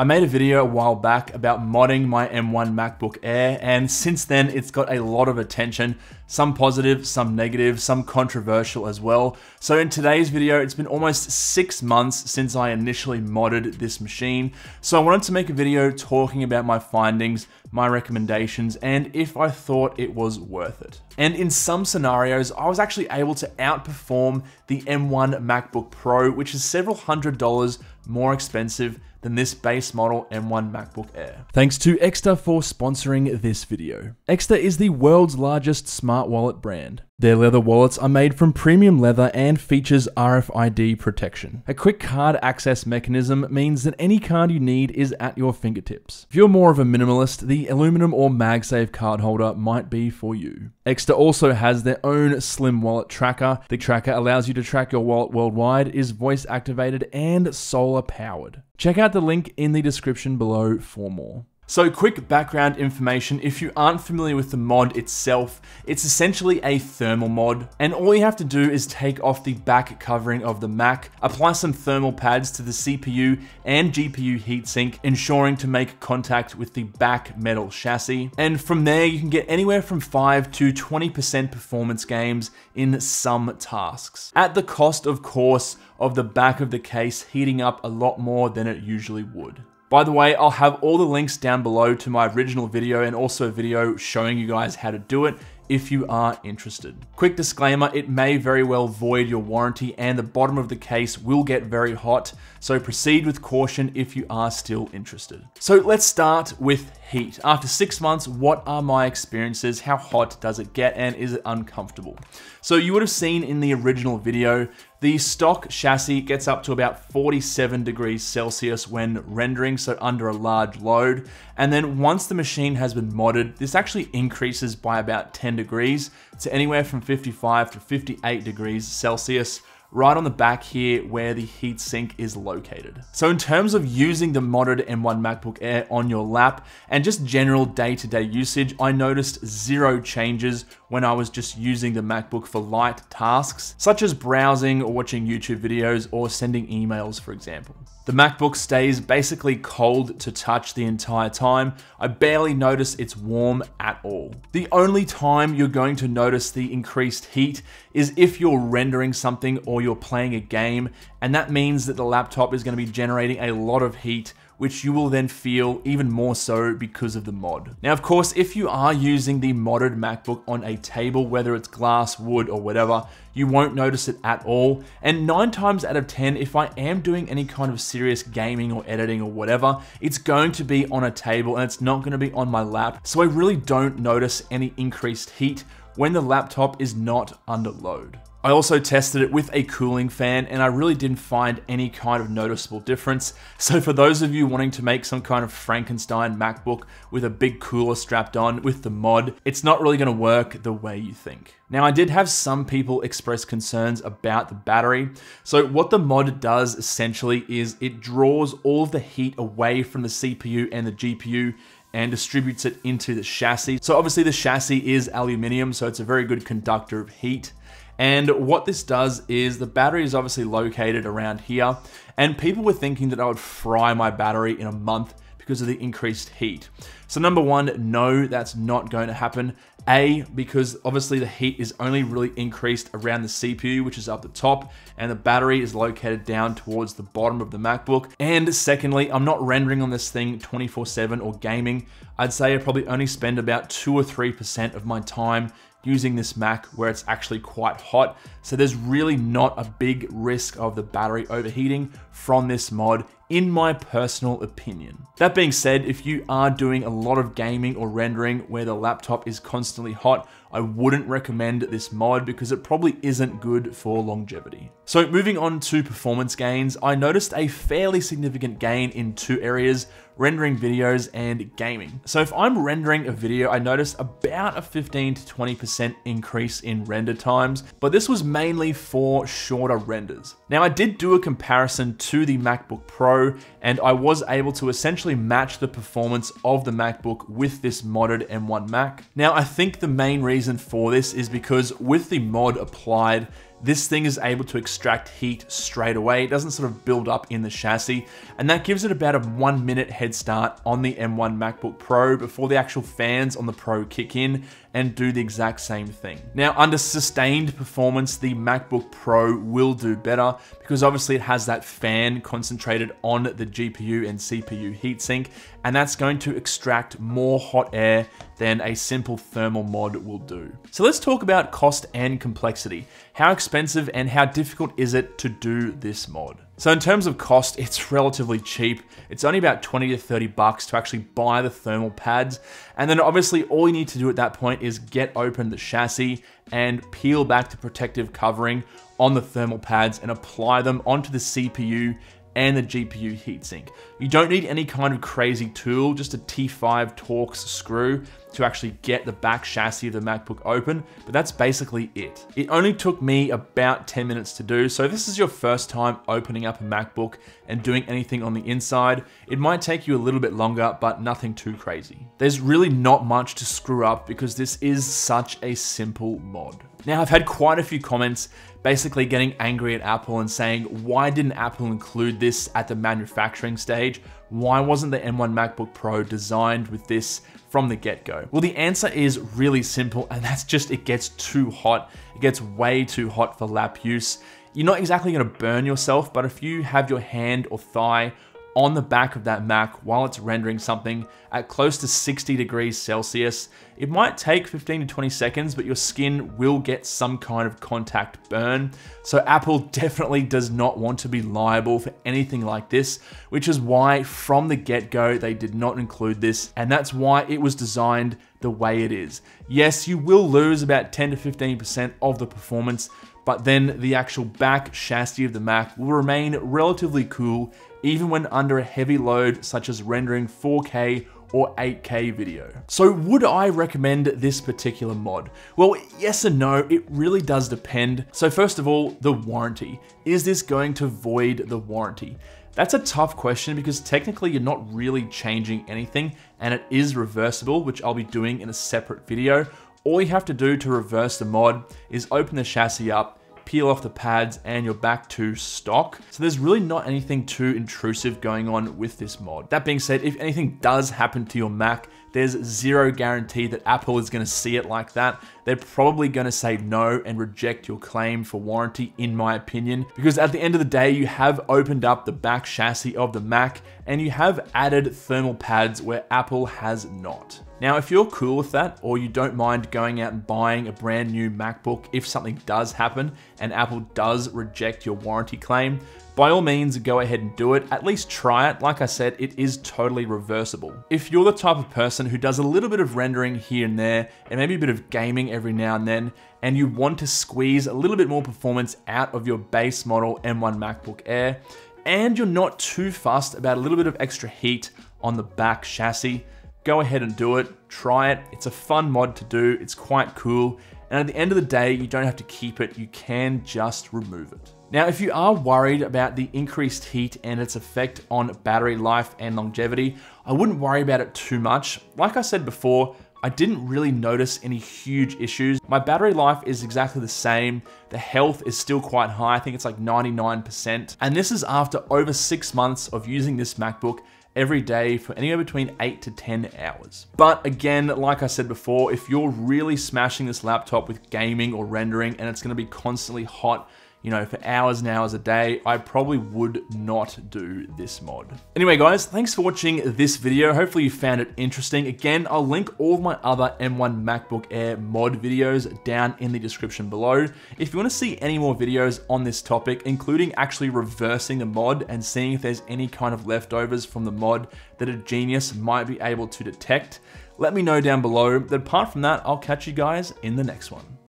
I made a video a while back about modding my M1 MacBook Air, and since then it's got a lot of attention, some positive, some negative, some controversial as well. So in today's video, it's been almost six months since I initially modded this machine. So I wanted to make a video talking about my findings, my recommendations, and if I thought it was worth it. And in some scenarios, I was actually able to outperform the M1 MacBook Pro, which is several hundred dollars more expensive than this base model M1 MacBook Air. Thanks to Ekster for sponsoring this video. Ekster is the world's largest smart wallet brand. Their leather wallets are made from premium leather and features RFID protection. A quick card access mechanism means that any card you need is at your fingertips. If you're more of a minimalist, the aluminum or MagSafe card holder might be for you. Ekster also has their own slim wallet tracker. The tracker allows you to track your wallet worldwide, is voice activated and solar powered. Check out the link in the description below for more. So quick background information, if you aren't familiar with the mod itself, it's essentially a thermal mod, and all you have to do is take off the back covering of the Mac, apply some thermal pads to the CPU and GPU heatsink, ensuring to make contact with the back metal chassis, and from there you can get anywhere from 5 to 20% performance gains in some tasks. At the cost, of course, of the back of the case heating up a lot more than it usually would. By the way, I'll have all the links down below to my original video and also a video showing you guys how to do it if you are interested. Quick disclaimer, it may very well void your warranty and the bottom of the case will get very hot, so proceed with caution if you are still interested. So let's start with heat. After six months, what are my experiences? How hot does it get and is it uncomfortable? So you would have seen in the original video, the stock chassis gets up to about 47 degrees Celsius when rendering, so under a large load. And then once the machine has been modded, this actually increases by about 10 degrees to anywhere from 55 to 58 degrees Celsius right on the back here where the heatsink is located. So in terms of using the modded M1 MacBook Air on your lap and just general day-to-day -day usage, I noticed zero changes when I was just using the MacBook for light tasks, such as browsing or watching YouTube videos or sending emails, for example. The MacBook stays basically cold to touch the entire time. I barely notice it's warm at all. The only time you're going to notice the increased heat is if you're rendering something or you're playing a game, and that means that the laptop is going to be generating a lot of heat which you will then feel even more so because of the mod. Now, of course, if you are using the modded MacBook on a table, whether it's glass, wood, or whatever, you won't notice it at all. And nine times out of 10, if I am doing any kind of serious gaming or editing or whatever, it's going to be on a table and it's not going to be on my lap. So I really don't notice any increased heat when the laptop is not under load. I also tested it with a cooling fan and I really didn't find any kind of noticeable difference. So for those of you wanting to make some kind of Frankenstein MacBook with a big cooler strapped on with the mod, it's not really gonna work the way you think. Now I did have some people express concerns about the battery. So what the mod does essentially is it draws all of the heat away from the CPU and the GPU and distributes it into the chassis. So obviously the chassis is aluminium, so it's a very good conductor of heat. And what this does is the battery is obviously located around here. And people were thinking that I would fry my battery in a month because of the increased heat. So number one, no, that's not going to happen. A, because obviously the heat is only really increased around the CPU, which is up the top, and the battery is located down towards the bottom of the MacBook. And secondly, I'm not rendering on this thing 24 seven or gaming. I'd say I probably only spend about two or 3% of my time using this Mac where it's actually quite hot. So there's really not a big risk of the battery overheating from this mod in my personal opinion. That being said, if you are doing a lot of gaming or rendering where the laptop is constantly hot, I wouldn't recommend this mod because it probably isn't good for longevity. So moving on to performance gains, I noticed a fairly significant gain in two areas, rendering videos and gaming. So if I'm rendering a video, I noticed about a 15 to 20% increase in render times, but this was mainly for shorter renders. Now I did do a comparison to the MacBook Pro and I was able to essentially match the performance of the MacBook with this modded M1 Mac. Now I think the main reason for this is because with the mod applied, this thing is able to extract heat straight away. It doesn't sort of build up in the chassis, and that gives it about a one minute head start on the M1 MacBook Pro before the actual fans on the Pro kick in and do the exact same thing. Now, under sustained performance, the MacBook Pro will do better because obviously it has that fan concentrated on the GPU and CPU heatsink, and that's going to extract more hot air than a simple thermal mod will do. So let's talk about cost and complexity. How expensive and how difficult is it to do this mod? So in terms of cost, it's relatively cheap. It's only about 20 to 30 bucks to actually buy the thermal pads. And then obviously all you need to do at that point is get open the chassis and peel back the protective covering on the thermal pads and apply them onto the CPU and the GPU heatsink. You don't need any kind of crazy tool, just a T5 Torx screw to actually get the back chassis of the MacBook open, but that's basically it. It only took me about 10 minutes to do, so if this is your first time opening up a MacBook and doing anything on the inside, it might take you a little bit longer, but nothing too crazy. There's really not much to screw up because this is such a simple mod. Now, I've had quite a few comments basically getting angry at Apple and saying, why didn't Apple include this at the manufacturing stage? Why wasn't the M1 MacBook Pro designed with this from the get-go? Well, the answer is really simple, and that's just it gets too hot. It gets way too hot for lap use. You're not exactly gonna burn yourself, but if you have your hand or thigh on the back of that Mac while it's rendering something at close to 60 degrees Celsius. It might take 15 to 20 seconds, but your skin will get some kind of contact burn. So Apple definitely does not want to be liable for anything like this, which is why from the get-go, they did not include this. And that's why it was designed the way it is. Yes, you will lose about 10 to 15% of the performance, but then the actual back chassis of the Mac will remain relatively cool even when under a heavy load such as rendering 4K or 8K video. So would I recommend this particular mod? Well, yes and no, it really does depend. So first of all, the warranty. Is this going to void the warranty? That's a tough question because technically you're not really changing anything and it is reversible, which I'll be doing in a separate video. All you have to do to reverse the mod is open the chassis up, peel off the pads and you're back to stock. So there's really not anything too intrusive going on with this mod. That being said, if anything does happen to your Mac, there's zero guarantee that Apple is going to see it like that. They're probably going to say no and reject your claim for warranty, in my opinion, because at the end of the day, you have opened up the back chassis of the Mac and you have added thermal pads where Apple has not. Now, if you're cool with that, or you don't mind going out and buying a brand new MacBook if something does happen and Apple does reject your warranty claim, by all means, go ahead and do it. At least try it. Like I said, it is totally reversible. If you're the type of person who does a little bit of rendering here and there, and maybe a bit of gaming every now and then, and you want to squeeze a little bit more performance out of your base model M1 MacBook Air, and you're not too fussed about a little bit of extra heat on the back chassis, go ahead and do it, try it. It's a fun mod to do, it's quite cool, and at the end of the day, you don't have to keep it, you can just remove it. Now, if you are worried about the increased heat and its effect on battery life and longevity, I wouldn't worry about it too much. Like I said before, I didn't really notice any huge issues. My battery life is exactly the same. The health is still quite high. I think it's like 99%. And this is after over six months of using this MacBook every day for anywhere between 8 to 10 hours. But again, like I said before, if you're really smashing this laptop with gaming or rendering and it's gonna be constantly hot, you know, for hours and hours a day, I probably would not do this mod. Anyway, guys, thanks for watching this video. Hopefully you found it interesting. Again, I'll link all of my other M1 MacBook Air mod videos down in the description below. If you want to see any more videos on this topic, including actually reversing the mod and seeing if there's any kind of leftovers from the mod that a genius might be able to detect, let me know down below. But apart from that, I'll catch you guys in the next one.